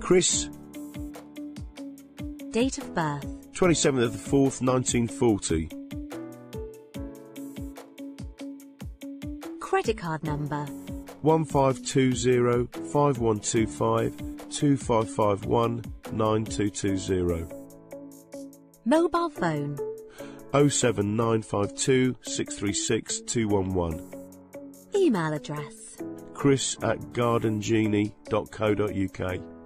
Chris, Date of birth. 27th of the 4th, 1940. Credit card number. 1520 5125 2551 9220. Mobile phone. 07952 636 211. Email address. Chris at gardengenie.co.uk.